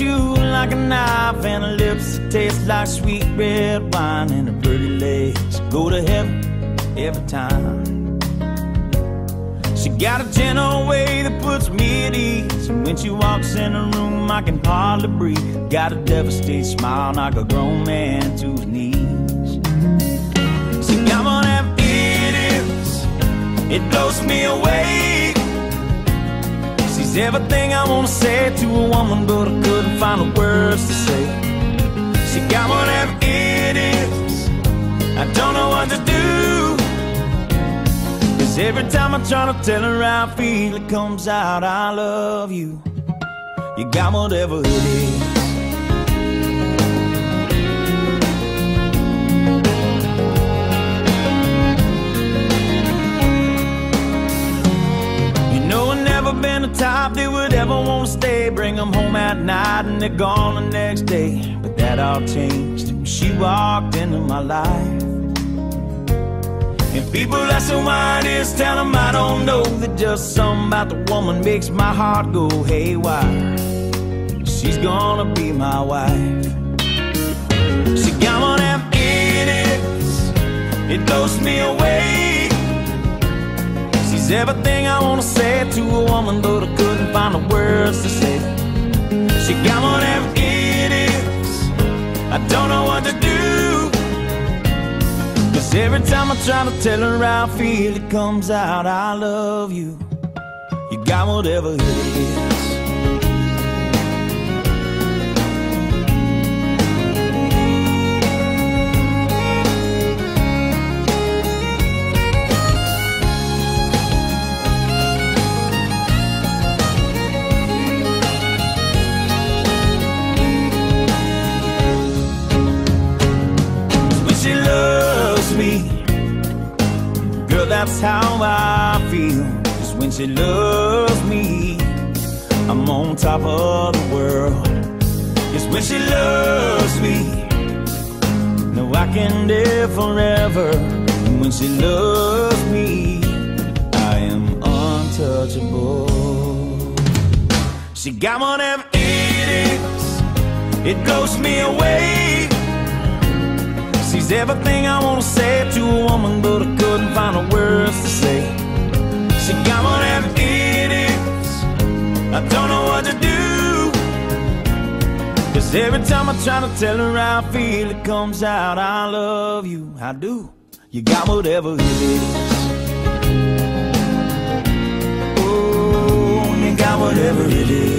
you like a knife and lips that taste like sweet red wine and her pretty legs go to heaven every time. She got a gentle way that puts me at ease. And when she walks in a room, I can hardly breathe. Got a devastating smile, knock a grown man to his knees. See, I'm on that it is. It blows me away. Everything I wanna say to a woman, but I couldn't find the words to say. She got whatever it is. I don't know what to do. Cause every time I try to tell her how I feel, it comes out, I love you. You got whatever it is. Been the type that would ever want to stay. Bring them home at night and they're gone the next day. But that all changed when she walked into my life. And people ask her why it is, tell them I don't know. That just something about the woman makes my heart go haywire. She's gonna be my wife. She got one of them it is. It blows me away. She's everything I wanna say to a woman, but I couldn't find the words to say. She got them it is. I don't know what to do. Cause every time I try to tell her how I feel, it comes out, I love you. You got whatever it is. Girl, that's how I feel. Cause when she loves me, I'm on top of the world. Cause when she loves me, no, I can live forever. And when she loves me, I am untouchable. She got whatever it is, it blows me away. She's everything I wanna say to a woman, but I couldn't Cause every time I try to tell her how I feel, it comes out, I love you, I do. You got whatever it is. Oh, you got whatever it is.